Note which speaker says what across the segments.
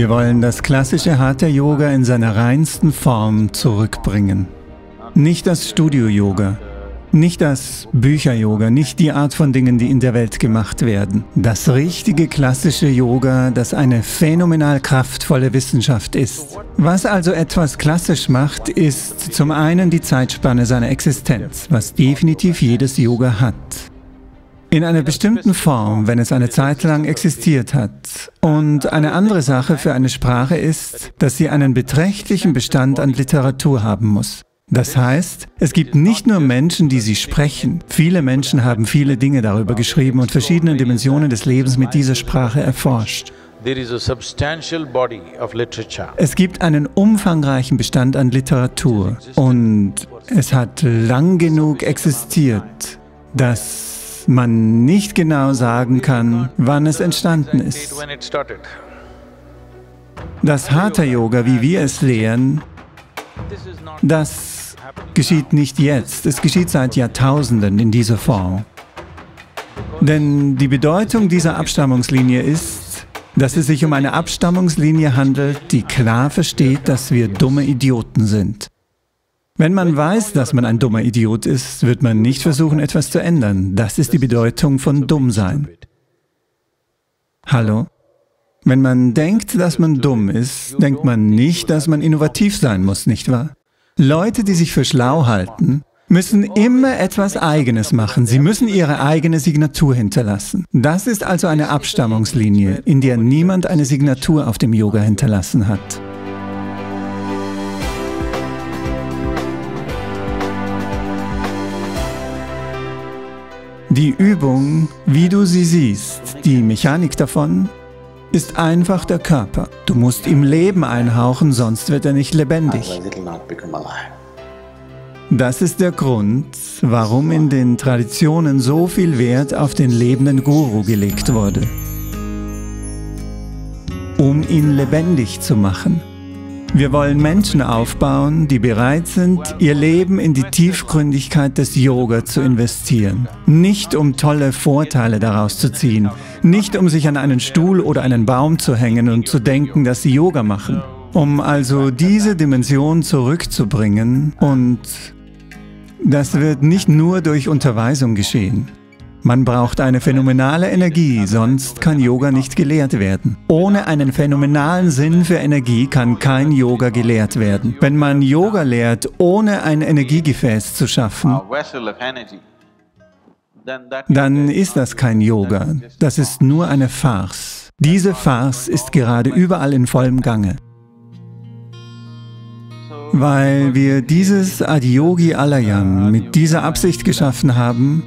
Speaker 1: Wir wollen das klassische Hatha Yoga in seiner reinsten Form zurückbringen. Nicht das Studio-Yoga, nicht das Bücher-Yoga, nicht die Art von Dingen, die in der Welt gemacht werden. Das richtige klassische Yoga, das eine phänomenal kraftvolle Wissenschaft ist. Was also etwas klassisch macht, ist zum einen die Zeitspanne seiner Existenz, was definitiv jedes Yoga hat in einer bestimmten Form, wenn es eine Zeit lang existiert hat. Und eine andere Sache für eine Sprache ist, dass sie einen beträchtlichen Bestand an Literatur haben muss. Das heißt, es gibt nicht nur Menschen, die sie sprechen. Viele Menschen haben viele Dinge darüber geschrieben und verschiedene Dimensionen des Lebens mit dieser Sprache erforscht. Es gibt einen umfangreichen Bestand an Literatur und es hat lang genug existiert, dass man nicht genau sagen kann, wann es entstanden ist. Das Hatha Yoga, wie wir es lehren, das geschieht nicht jetzt, es geschieht seit Jahrtausenden in dieser Form. Denn die Bedeutung dieser Abstammungslinie ist, dass es sich um eine Abstammungslinie handelt, die klar versteht, dass wir dumme Idioten sind. Wenn man weiß, dass man ein dummer Idiot ist, wird man nicht versuchen, etwas zu ändern. Das ist die Bedeutung von Dummsein. Hallo? Wenn man denkt, dass man dumm ist, denkt man nicht, dass man innovativ sein muss, nicht wahr? Leute, die sich für schlau halten, müssen immer etwas Eigenes machen. Sie müssen ihre eigene Signatur hinterlassen. Das ist also eine Abstammungslinie, in der niemand eine Signatur auf dem Yoga hinterlassen hat. Die Übung, wie du sie siehst, die Mechanik davon, ist einfach der Körper. Du musst ihm Leben einhauchen, sonst wird er nicht lebendig. Das ist der Grund, warum in den Traditionen so viel Wert auf den lebenden Guru gelegt wurde. Um ihn lebendig zu machen. Wir wollen Menschen aufbauen, die bereit sind, ihr Leben in die Tiefgründigkeit des Yoga zu investieren. Nicht um tolle Vorteile daraus zu ziehen, nicht um sich an einen Stuhl oder einen Baum zu hängen und zu denken, dass sie Yoga machen. Um also diese Dimension zurückzubringen und das wird nicht nur durch Unterweisung geschehen. Man braucht eine phänomenale Energie, sonst kann Yoga nicht gelehrt werden. Ohne einen phänomenalen Sinn für Energie kann kein Yoga gelehrt werden. Wenn man Yoga lehrt, ohne ein Energiegefäß zu schaffen, dann ist das kein Yoga, das ist nur eine Farce. Diese Farce ist gerade überall in vollem Gange. Weil wir dieses Adiyogi Alayam mit dieser Absicht geschaffen haben,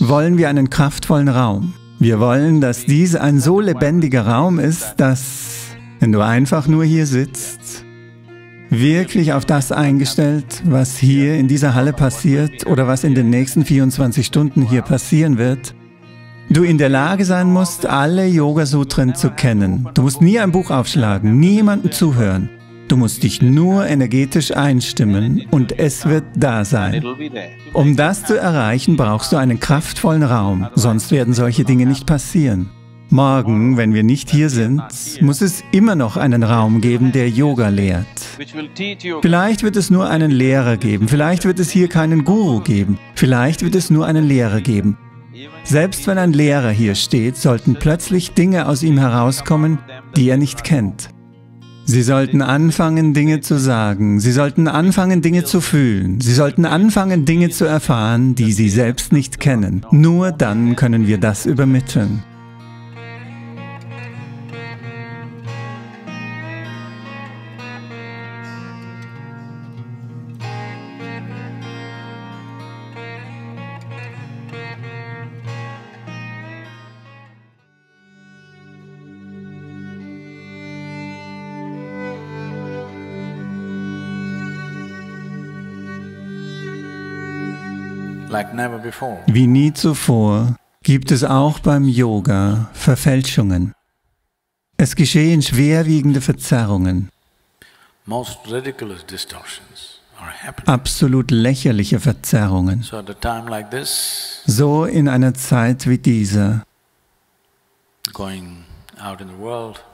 Speaker 1: wollen wir einen kraftvollen Raum. Wir wollen, dass dies ein so lebendiger Raum ist, dass, wenn du einfach nur hier sitzt, wirklich auf das eingestellt, was hier in dieser Halle passiert oder was in den nächsten 24 Stunden hier passieren wird, du in der Lage sein musst, alle Yoga-Sutren zu kennen. Du musst nie ein Buch aufschlagen, niemandem zuhören. Du musst dich nur energetisch einstimmen und es wird da sein. Um das zu erreichen, brauchst du einen kraftvollen Raum, sonst werden solche Dinge nicht passieren. Morgen, wenn wir nicht hier sind, muss es immer noch einen Raum geben, der Yoga lehrt. Vielleicht wird es nur einen Lehrer geben, vielleicht wird es hier keinen Guru geben, vielleicht wird es nur einen Lehrer geben. Selbst wenn ein Lehrer hier steht, sollten plötzlich Dinge aus ihm herauskommen, die er nicht kennt. Sie sollten anfangen, Dinge zu sagen. Sie sollten anfangen, Dinge zu fühlen. Sie sollten anfangen, Dinge zu erfahren, die Sie selbst nicht kennen. Nur dann können wir das übermitteln. Wie nie zuvor gibt es auch beim Yoga Verfälschungen. Es geschehen schwerwiegende Verzerrungen. Absolut lächerliche Verzerrungen. So in einer Zeit wie dieser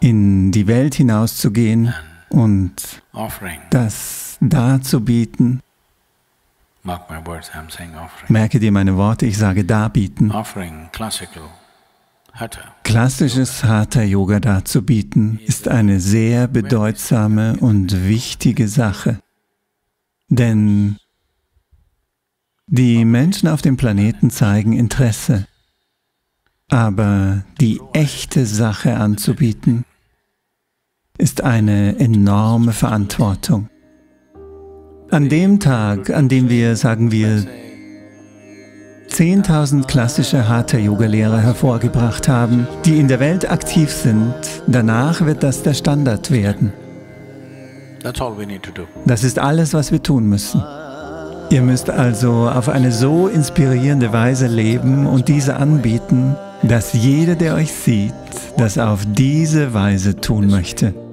Speaker 1: in die Welt hinauszugehen und das darzubieten. Merke dir meine Worte, ich sage darbieten. Klassisches Hatha-Yoga darzubieten ist eine sehr bedeutsame und wichtige Sache. Denn die Menschen auf dem Planeten zeigen Interesse. Aber die echte Sache anzubieten, ist eine enorme Verantwortung. An dem Tag, an dem wir, sagen wir, 10.000 klassische Hatha-Yoga-Lehrer hervorgebracht haben, die in der Welt aktiv sind, danach wird das der Standard werden. Das ist alles, was wir tun müssen. Ihr müsst also auf eine so inspirierende Weise leben und diese anbieten, dass jeder, der euch sieht, das auf diese Weise tun möchte.